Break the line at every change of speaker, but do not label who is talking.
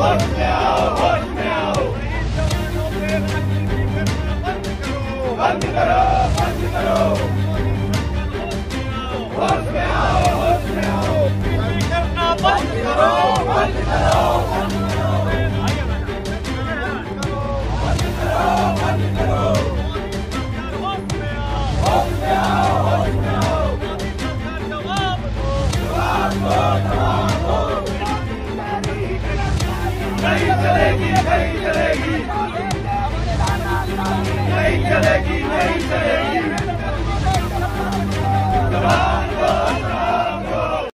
Watch out! Watch बंद करो बंद करो। होश में आओ, होश में आओ। करना बंद करो बंद करो बंद करो। बंद करो बंद करो होश में आओ होश में आओ जवाब दो जवाब दो नहीं चलेगी नहीं चलेगी। नहीं चलेगी। Praise